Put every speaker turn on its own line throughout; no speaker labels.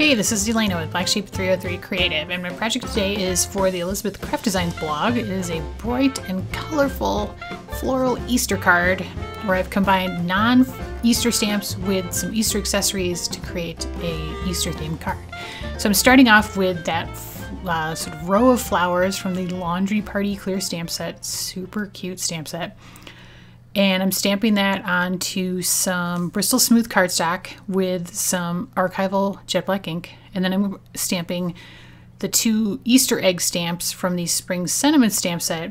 Hey, this is Elena with Black Sheep 303 Creative, and my project today is for the Elizabeth Craft Designs blog. It is a bright and colorful floral Easter card where I've combined non Easter stamps with some Easter accessories to create a Easter themed card. So I'm starting off with that uh, sort of row of flowers from the Laundry Party Clear stamp set, super cute stamp set. And I'm stamping that onto some Bristol Smooth cardstock with some archival jet black ink. And then I'm stamping the two Easter egg stamps from the Spring Sentiment stamp set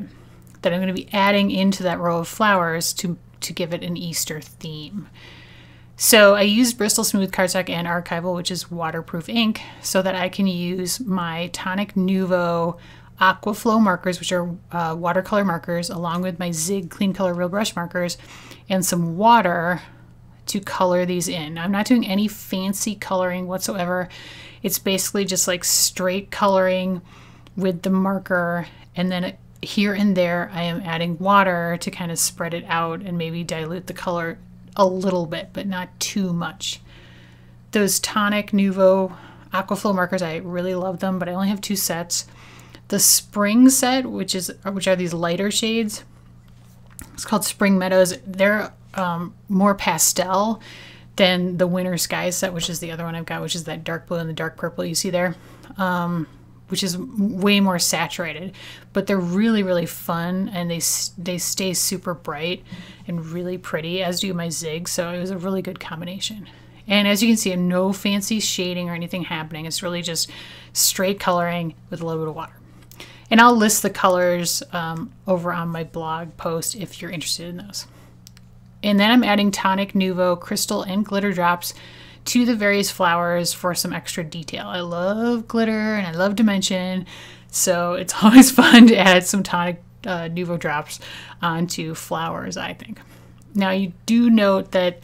that I'm going to be adding into that row of flowers to, to give it an Easter theme. So I used Bristol Smooth cardstock and archival, which is waterproof ink, so that I can use my Tonic Nuvo Aquaflow markers, which are uh, watercolor markers, along with my Zig Clean Color Real Brush markers, and some water to color these in. I'm not doing any fancy coloring whatsoever. It's basically just like straight coloring with the marker, and then here and there I am adding water to kind of spread it out and maybe dilute the color a little bit, but not too much. Those Tonic Nuvo Aquaflow markers, I really love them, but I only have two sets. The spring set, which is which are these lighter shades, it's called Spring Meadows. They're um, more pastel than the Winter Skies set, which is the other one I've got, which is that dark blue and the dark purple you see there, um, which is way more saturated. But they're really, really fun and they, they stay super bright and really pretty, as do my zigs. So it was a really good combination. And as you can see, no fancy shading or anything happening. It's really just straight coloring with a little bit of water. And I'll list the colors um, over on my blog post if you're interested in those. And then I'm adding Tonic Nuvo crystal and glitter drops to the various flowers for some extra detail. I love glitter and I love dimension, so it's always fun to add some Tonic uh, Nuvo drops onto flowers, I think. Now, you do note that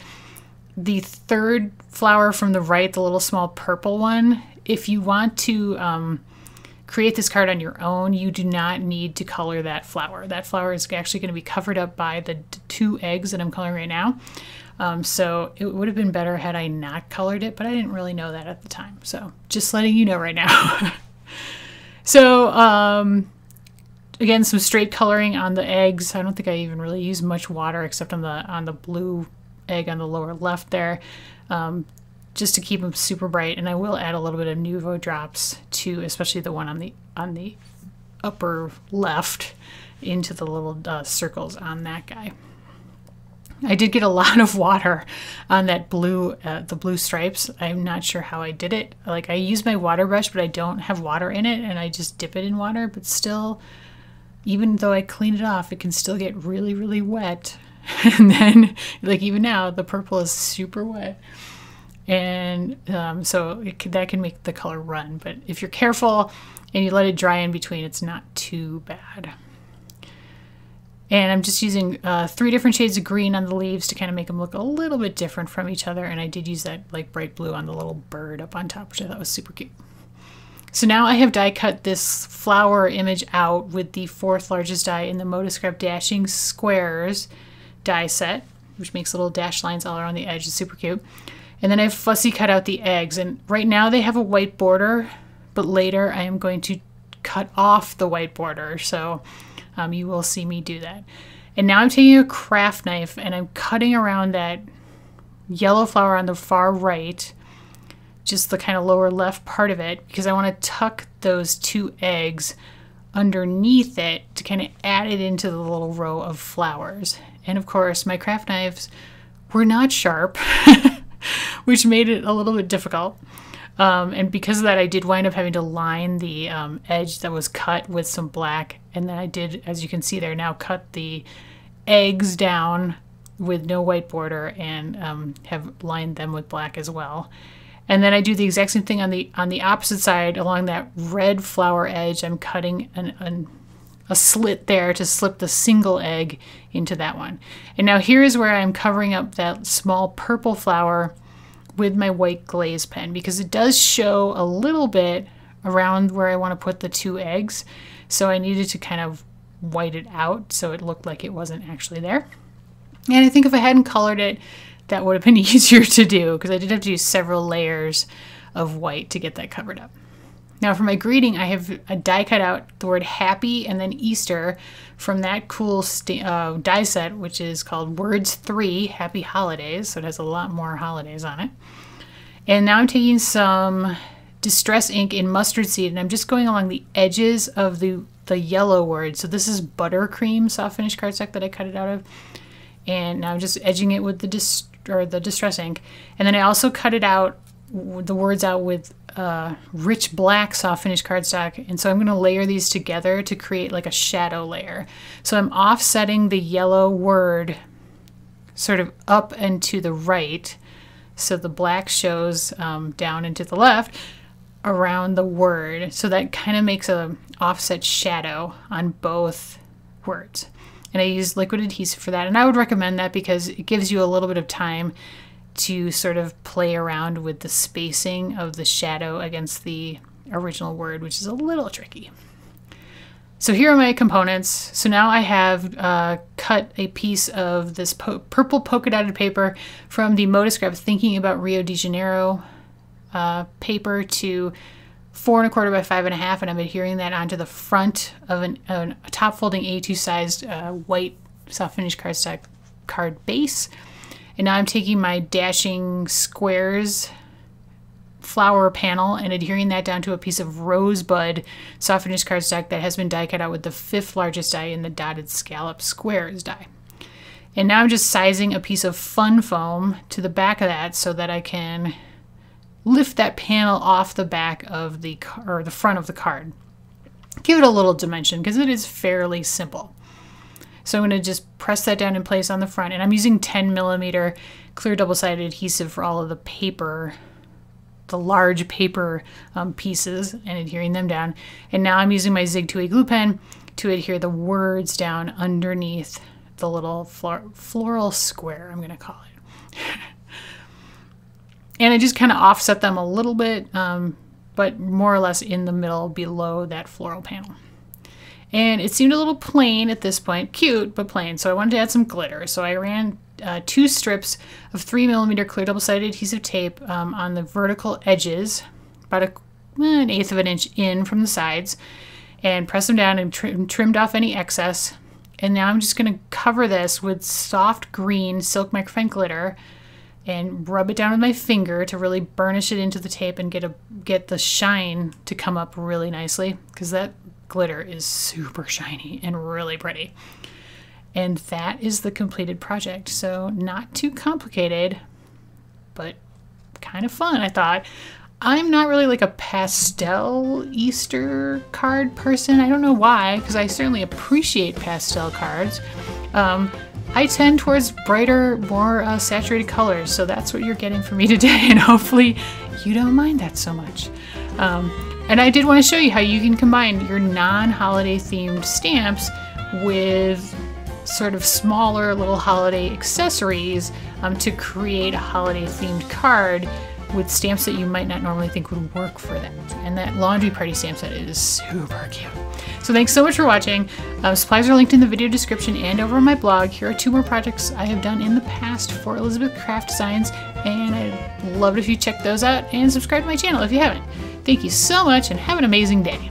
the third flower from the right, the little small purple one, if you want to um, create this card on your own, you do not need to color that flower. That flower is actually going to be covered up by the two eggs that I'm coloring right now. Um, so it would have been better had I not colored it, but I didn't really know that at the time. So just letting you know right now. so um, again, some straight coloring on the eggs. I don't think I even really use much water except on the on the blue egg on the lower left there. Um, just to keep them super bright. And I will add a little bit of Nuvo drops to, especially the one on the on the upper left, into the little uh, circles on that guy. I did get a lot of water on that blue, uh, the blue stripes. I'm not sure how I did it. Like I use my water brush, but I don't have water in it, and I just dip it in water. But still, even though I clean it off, it can still get really, really wet. and then, like even now, the purple is super wet and um, so it, that can make the color run. But if you're careful and you let it dry in between, it's not too bad. And I'm just using uh, three different shades of green on the leaves to kind of make them look a little bit different from each other. And I did use that like bright blue on the little bird up on top, which I thought was super cute. So now I have die cut this flower image out with the fourth largest die in the Modascrap Dashing Squares die set, which makes little dash lines all around the edge. It's super cute. And then I've fussy cut out the eggs. And right now they have a white border, but later I am going to cut off the white border. So um, you will see me do that. And now I'm taking a craft knife and I'm cutting around that yellow flower on the far right, just the kind of lower left part of it, because I want to tuck those two eggs underneath it to kind of add it into the little row of flowers. And of course, my craft knives were not sharp. which made it a little bit difficult. Um, and because of that, I did wind up having to line the um, edge that was cut with some black. And then I did, as you can see there now, cut the eggs down with no white border and um, have lined them with black as well. And then I do the exact same thing on the on the opposite side along that red flower edge. I'm cutting an, an, a slit there to slip the single egg into that one. And now here is where I'm covering up that small purple flower with my white glaze pen because it does show a little bit around where I want to put the two eggs. So I needed to kind of white it out so it looked like it wasn't actually there. And I think if I hadn't colored it, that would have been easier to do because I did have to use several layers of white to get that covered up. Now for my greeting, I have a die cut out the word happy and then Easter from that cool uh, die set, which is called Words 3 Happy Holidays. So it has a lot more holidays on it. And now I'm taking some distress ink in mustard seed and I'm just going along the edges of the, the yellow word. So this is buttercream soft finish cardstock that I cut it out of. And now I'm just edging it with the dist or the distress ink. And then I also cut it out, the words out with uh, rich black soft finish cardstock. And so I'm going to layer these together to create like a shadow layer. So I'm offsetting the yellow word sort of up and to the right. So the black shows um, down and to the left around the word. So that kind of makes a offset shadow on both words. And I use liquid adhesive for that. And I would recommend that because it gives you a little bit of time to sort of play around with the spacing of the shadow against the original word, which is a little tricky. So here are my components. So now I have uh, cut a piece of this po purple polka dotted paper from the Modascrap Thinking About Rio de Janeiro uh, paper to four and a quarter by five and a half, and I'm adhering that onto the front of an, a top folding A2 sized uh, white soft finish cardstock card base. And now I'm taking my dashing squares flower panel and adhering that down to a piece of rosebud soft finish cardstock that has been die cut out with the fifth largest die in the dotted scallop squares die. And now I'm just sizing a piece of fun foam to the back of that so that I can lift that panel off the back of the or the front of the card. Give it a little dimension because it is fairly simple. So I'm going to just press that down in place on the front and I'm using 10 millimeter clear double-sided adhesive for all of the paper the large paper um, pieces and adhering them down. And now I'm using my Zig 2 Way glue pen to adhere the words down underneath the little floral square, I'm going to call it. and I just kind of offset them a little bit, um, but more or less in the middle below that floral panel. And it seemed a little plain at this point, cute, but plain. So I wanted to add some glitter. So I ran uh, two strips of three millimeter clear double-sided adhesive tape um, on the vertical edges, about a, eh, an eighth of an inch in from the sides, and pressed them down and trim, trimmed off any excess. And now I'm just going to cover this with soft green silk microfine glitter and rub it down with my finger to really burnish it into the tape and get a get the shine to come up really nicely because that glitter is super shiny and really pretty. And that is the completed project. So not too complicated, but kind of fun, I thought. I'm not really like a pastel Easter card person. I don't know why, because I certainly appreciate pastel cards. Um, I tend towards brighter, more uh, saturated colors, so that's what you're getting from me today, and hopefully you don't mind that so much. Um, and I did want to show you how you can combine your non-holiday themed stamps with sort of smaller little holiday accessories um, to create a holiday themed card with stamps that you might not normally think would work for that. And that laundry party stamp set is super cute. So thanks so much for watching. Uh, supplies are linked in the video description and over on my blog. Here are two more projects I have done in the past for Elizabeth Craft Designs, and I'd love it if you check those out and subscribe to my channel if you haven't. Thank you so much and have an amazing day.